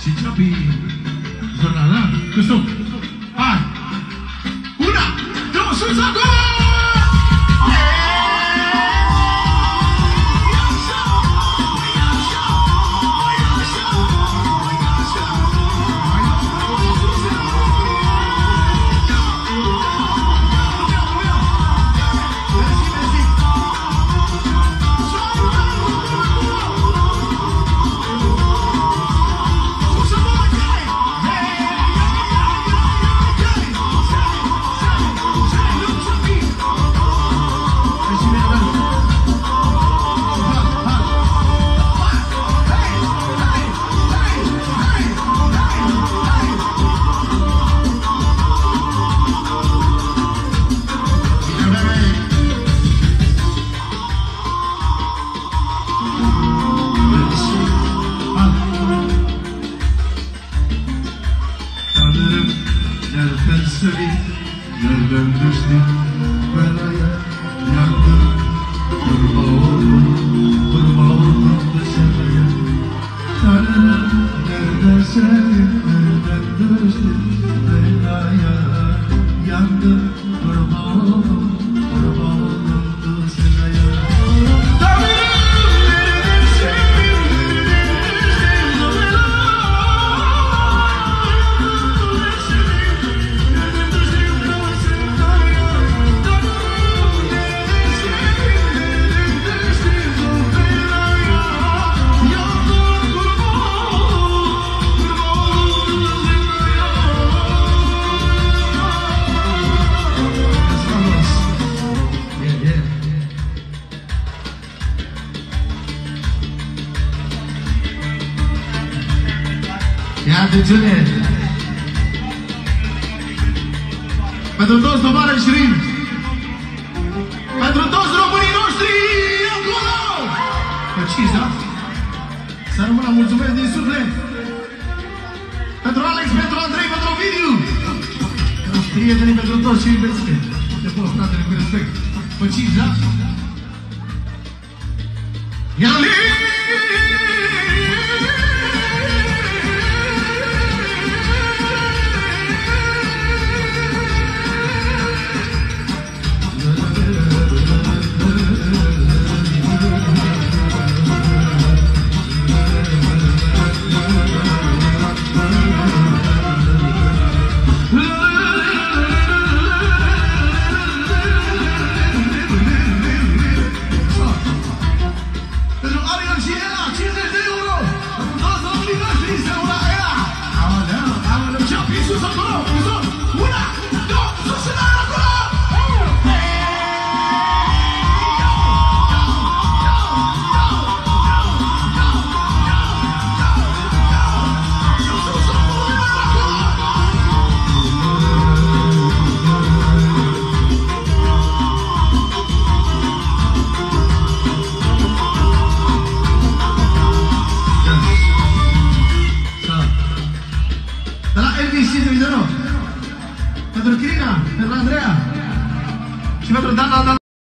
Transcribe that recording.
Si chapi, Zanana. Gusto. Ay. Ah. Una, dos, tres, go! Düştük, nereden düştük belaya yandık Kurba oldum, kurba oldum dışarıya Tanrım nereden sevdim, nereden düştük atențiune! Pentru toți tovarăși Rim! Pentru toți românii noștri acolo! Păciți, da? Să rămână mulțumesc din suflet! Pentru Alex, pentru Andrei, pentru Ovidiu! Prietenii pentru toți și iubesc! Te pot, fratele, cu respect! Păciți, da? Ia-li! Widodo. Kader kiri kan, Kader Andrea. Coba terdekat.